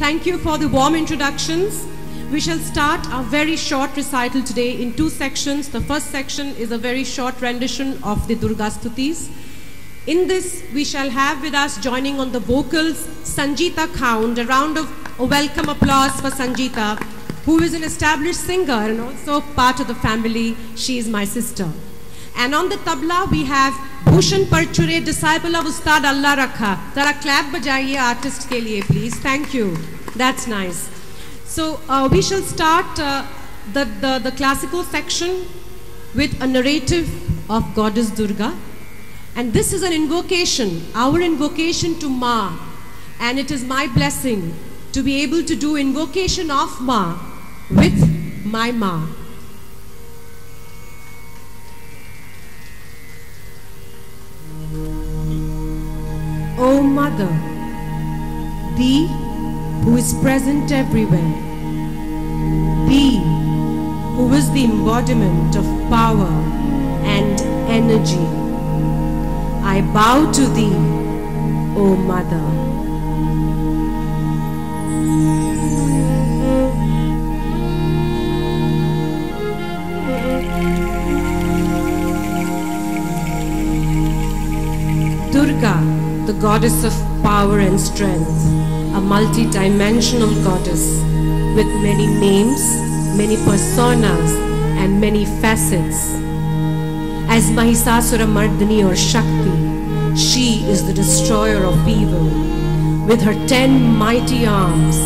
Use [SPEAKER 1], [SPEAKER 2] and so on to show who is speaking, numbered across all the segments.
[SPEAKER 1] Thank you for the warm introductions. We shall start our very short recital today in two sections. The first section is a very short rendition of the Durga Stutis. In this, we shall have with us joining on the vocals Sanjita Khound. A round of a welcome applause for Sanjita, who is an established singer and also part of the family. She is my sister. And on the tabla, we have Bhushan Parchure, disciple of Ustad Allah Rakha. Tara clap bajaiye artist ke liye, please. Thank you. That's nice. So uh, we shall start uh, the, the, the classical section with a narrative of Goddess Durga. And this is an invocation, our invocation to Ma. And it is my blessing to be able to do invocation of Ma with my Ma. O Mother, Thee who is present everywhere, Thee who is the embodiment of power and energy, I bow to Thee, O Mother. Durga, the goddess of power and strength, a multi-dimensional goddess with many names, many personas, and many facets. As Mahisasura Mardini or Shakti, she is the destroyer of evil. With her ten mighty arms,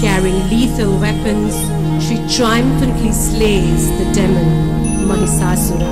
[SPEAKER 1] carrying lethal weapons, she triumphantly slays the demon Mahisasura.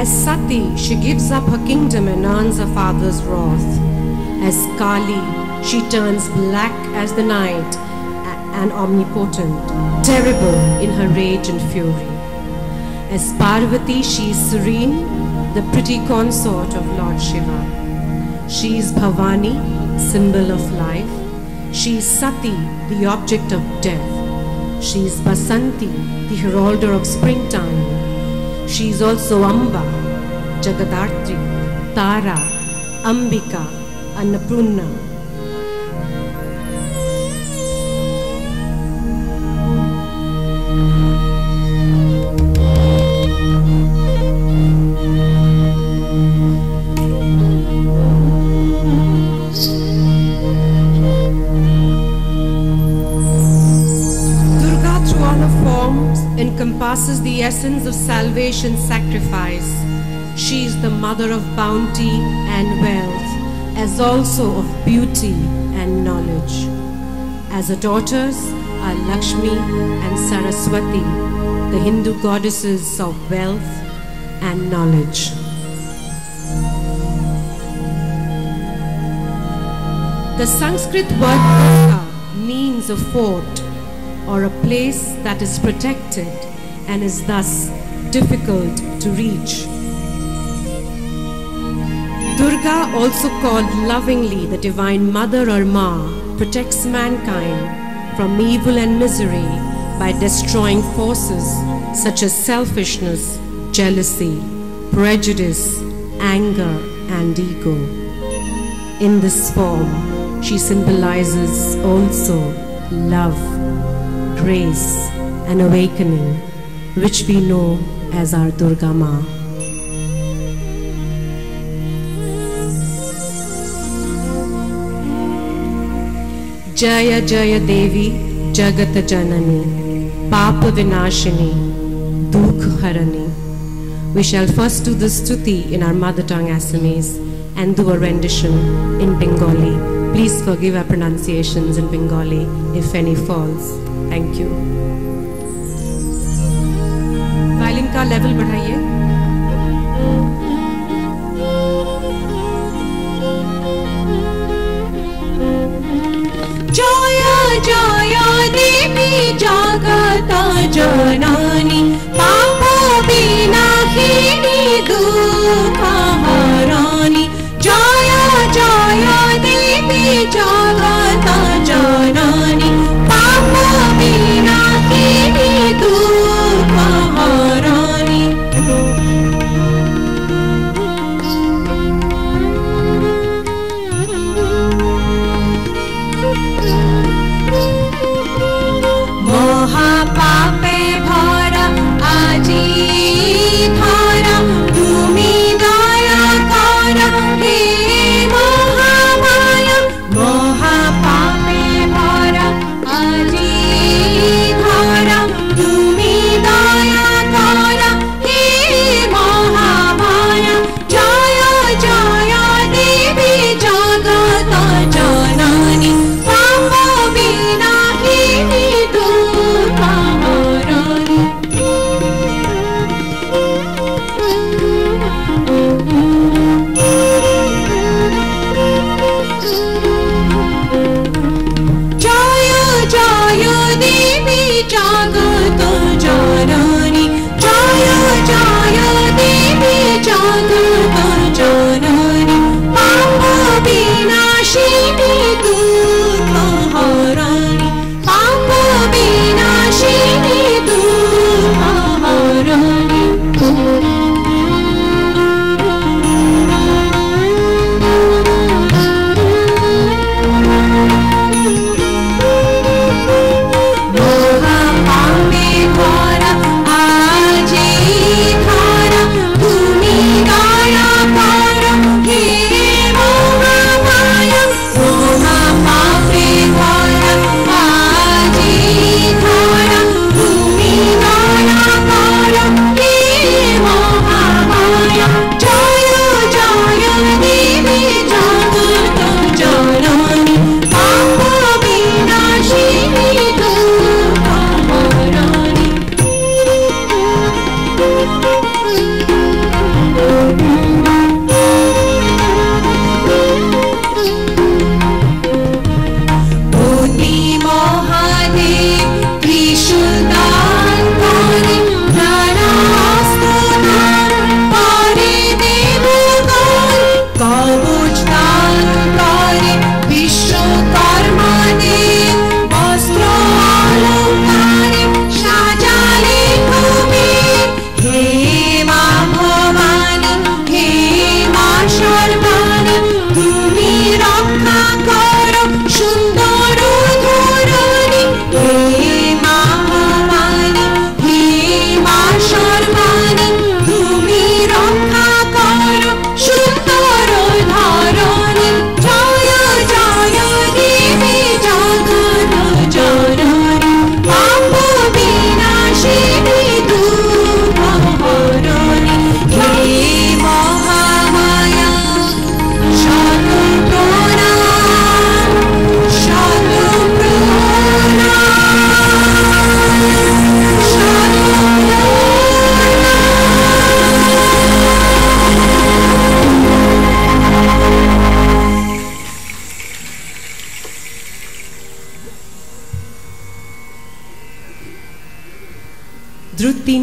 [SPEAKER 1] As Sati, she gives up her kingdom and earns her father's wrath. As Kali, she turns black as the night and omnipotent, terrible in her rage and fury. As Parvati, she is serene, the pretty consort of Lord Shiva. She is Bhavani, symbol of life. She is Sati, the object of death. She is Basanti, the heralder of springtime. She is also Amba, Jagadatri, Tara, Ambika, Annapurna. Encompasses the essence of salvation sacrifice. She is the mother of bounty and wealth, as also of beauty and knowledge. As her daughters are Lakshmi and Saraswati, the Hindu goddesses of wealth and knowledge. The Sanskrit word means a fort or a place that is protected and is thus difficult to reach. Durga, also called lovingly the Divine Mother or Ma, protects mankind from evil and misery by destroying forces such as selfishness, jealousy, prejudice, anger, and ego. In this form, she symbolizes also love, grace, and awakening, which we know as our Durga Ma. Jaya Jaya Devi Jagat Janani Papa Vinashini Dukh Harani. We shall first do the stuti in our mother tongue Assamese and do a rendition in Bengali. Please forgive our pronunciations in Bengali if any falls. Thank you. का
[SPEAKER 2] level बढ़ रही
[SPEAKER 1] है। जाया जाया देवी जागता जानानी।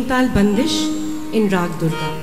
[SPEAKER 1] ताल बंदिश इन राग Durga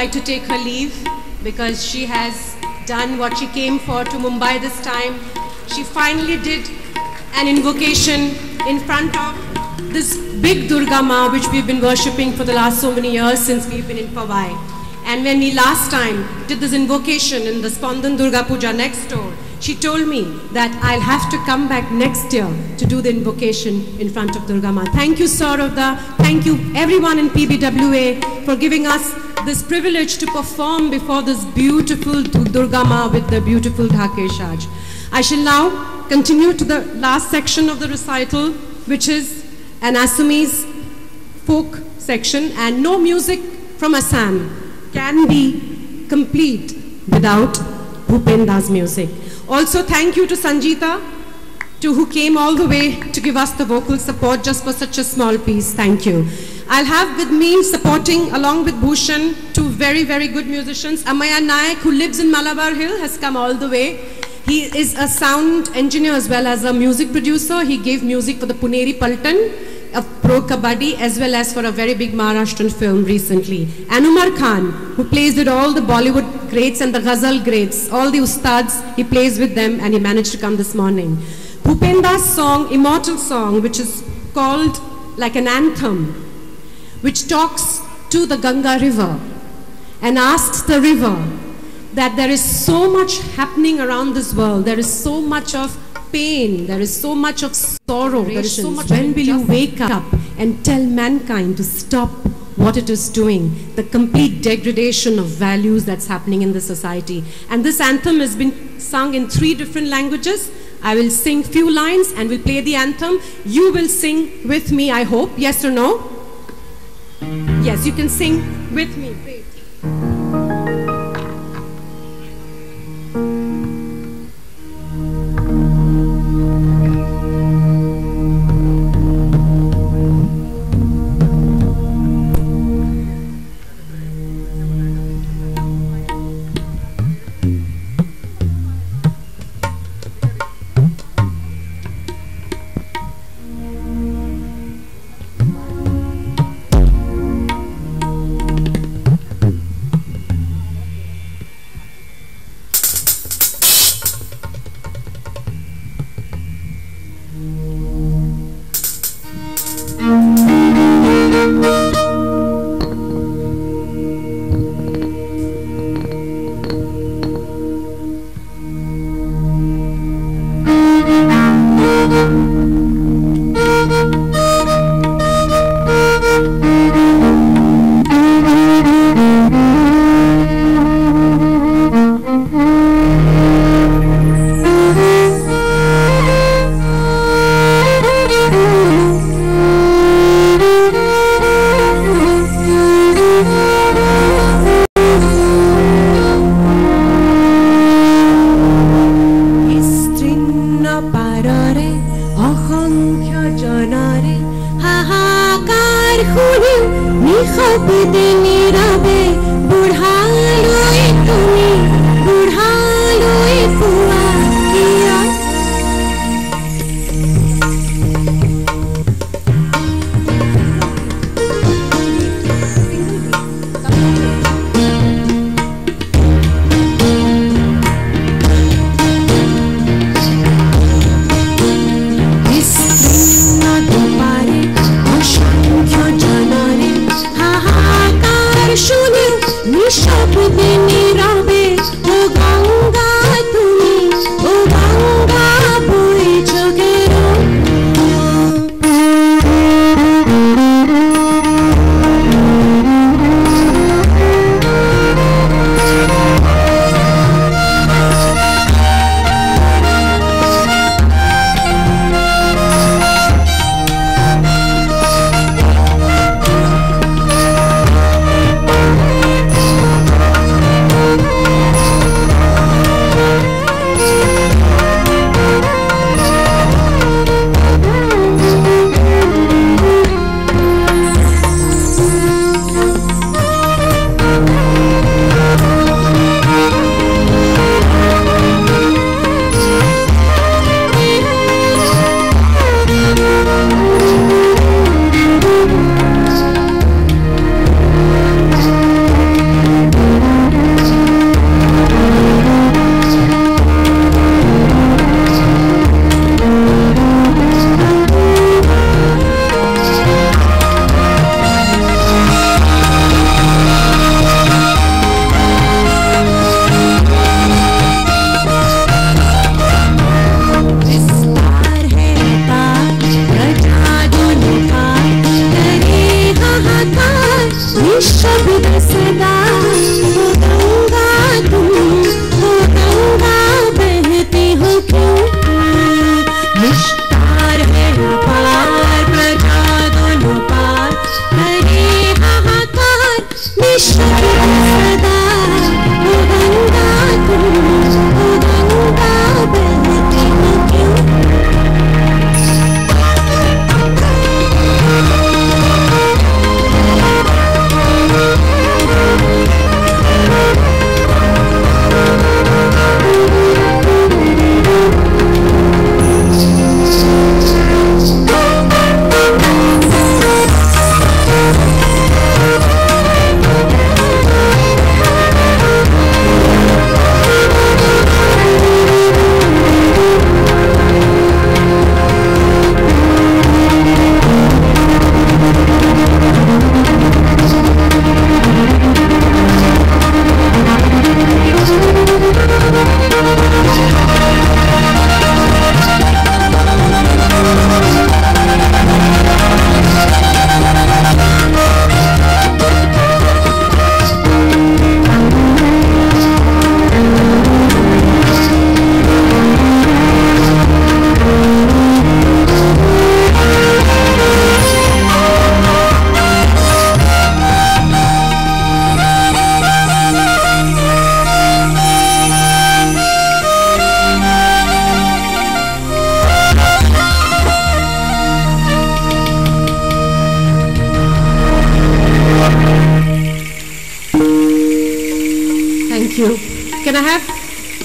[SPEAKER 1] like to take her leave because she has done what she came for to Mumbai this time. She finally did an invocation in front of this big Durga Ma which we've been worshipping for the last so many years since we've been in Powai. And when we last time did this invocation in the Spandan Durga Puja next door, she told me that I'll have to come back next year to do the invocation in front of Durga Ma. Thank you, Sauravda. Thank you, everyone in PBWA, for giving us this privilege to perform before this beautiful Durga Ma with the beautiful Dhakeshaj. I shall now continue to the last section of the recital, which is an Assamese folk section, and no music from Assam can be complete without Bhupenda's music. Also, thank you to Sanjita, to who came all the way to give us the vocal support just for such a small piece. Thank you. I'll have with me supporting along with Bhushan two very very good musicians. Amaya Nayak who lives in Malabar Hill has come all the way. He is a sound engineer as well as a music producer. He gave music for the Puneri Paltan, a pro kabaddi as well as for a very big Maharashtrian film recently. And Umar Khan who plays with all the Bollywood greats and the Ghazal greats, all the ustads, he plays with them and he managed to come this morning. Bhupenda's song, Immortal Song, which is called like an anthem, which talks to the Ganga River and asks the river that there is so much happening around this world. There is so much of pain. There is so much of sorrow. There is so much. When will you wake up and tell mankind to stop what it is doing? The complete degradation of values that's happening in the society. And this anthem has been sung in three different languages. I will sing few lines and we'll play the anthem. You will sing with me, I hope. Yes or no? Yes, you can sing with me. Great.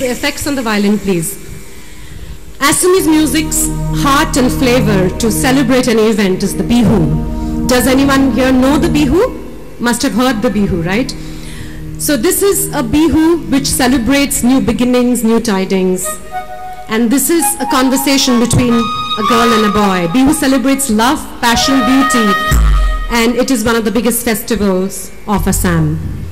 [SPEAKER 1] The effects on the violin, please? Assamese music's heart and flavor to celebrate any event is the bihu. Does anyone here know the bihu? Must have heard the bihu, right? So this is a bihu which celebrates new beginnings, new tidings. And this is a conversation between a girl and a boy. Bihu celebrates love, passion, beauty, and it is one of the biggest festivals of Assam.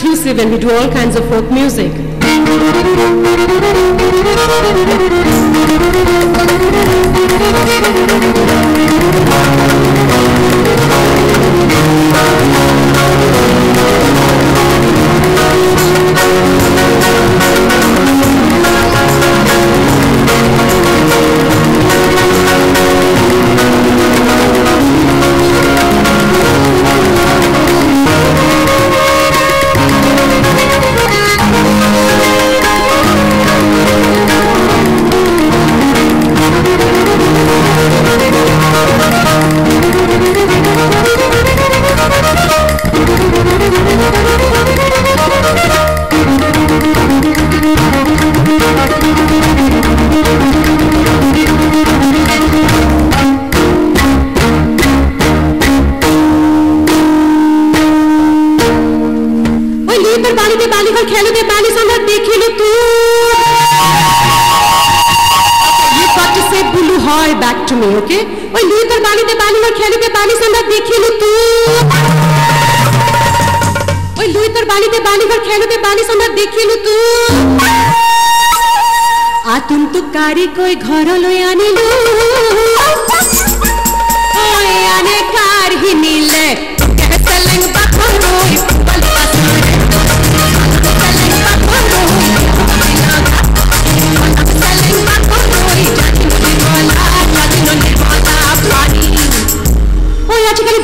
[SPEAKER 1] Inclusive when we do all kinds of folk music. ওই Luis তোর বালিতে বালি মোর খেলুতে বালি সন্ধ্যা দেখিলু তু ওই Luis তোর বালিতে বালি মোর খেলুতে বালি সন্ধ্যা দেখিলু তু আতুন তু কারি কই ঘর লই আনিলু ওই আনে কার হি নিলে কেসলেং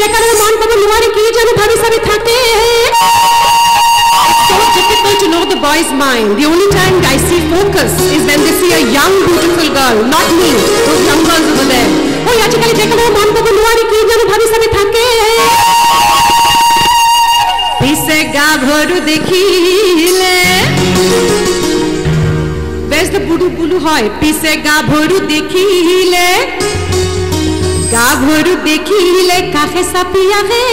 [SPEAKER 1] ಬೇಕಾದ್ರೆ ಮಾನ್ಪದ ನಿವಾರಕ್ಕೆ ಈಜಲು ಭರಿಸಬೇಕಾಗ್ತೇ So difficult to know the boy's mind. The only time I see focus is when they see a young, beautiful girl. Not me. Those young girls over there. Oh, याचिकाली देखा ना मान को बुलवारी की जाने भाभी सभी थके पिसे गा भरु देखिले Where's the बुडू बुलू होय पिसे गा भरु देखिले গা ভরু দেখিলে কাহে সাপিয়া হে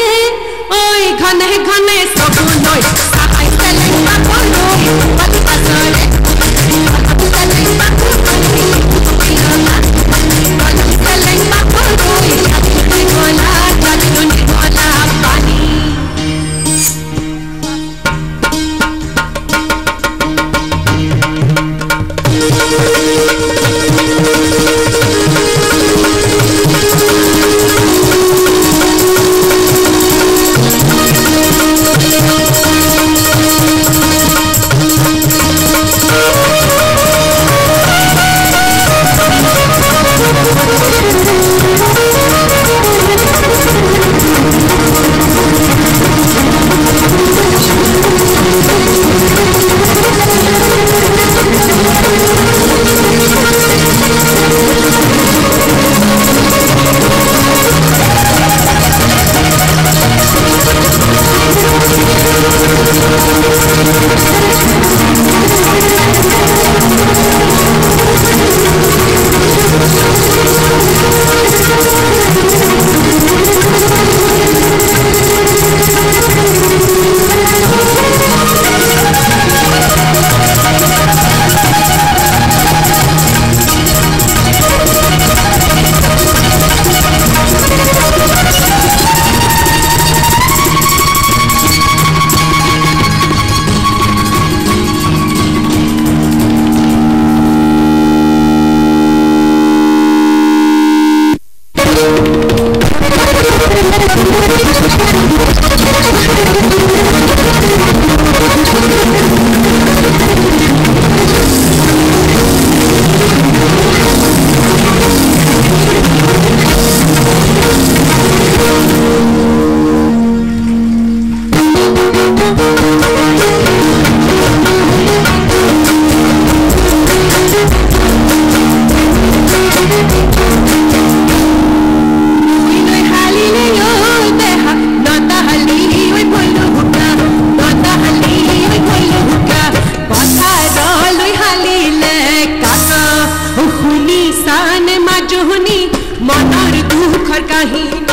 [SPEAKER 1] ওই ঘনে ঘনে সবু নই हर कहीं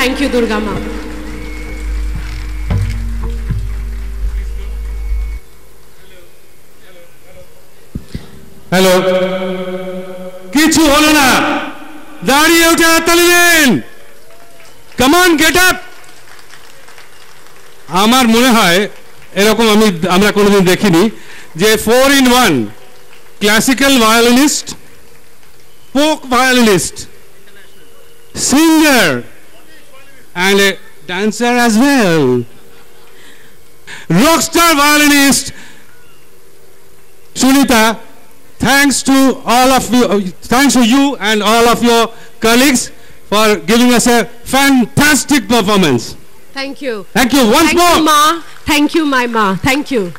[SPEAKER 1] Thank you, Durga Ma.
[SPEAKER 3] Hello কিছু হলো না। দাঁড়িয়ে উঠে হাততালি দেন। কামান গেট আপ আমার মনে হয় এরকম আমি আমরা কোনোদিন দেখিনি যে four in one classical violinist violinist singer and a dancer as well. Rockstar violinist Sunita, thanks to all of you, thanks to you and all of your colleagues for giving us a fantastic performance.
[SPEAKER 1] Thank you.
[SPEAKER 3] Thank you once
[SPEAKER 1] Thank
[SPEAKER 3] more.
[SPEAKER 1] You, ma. Thank you, my ma. Thank you.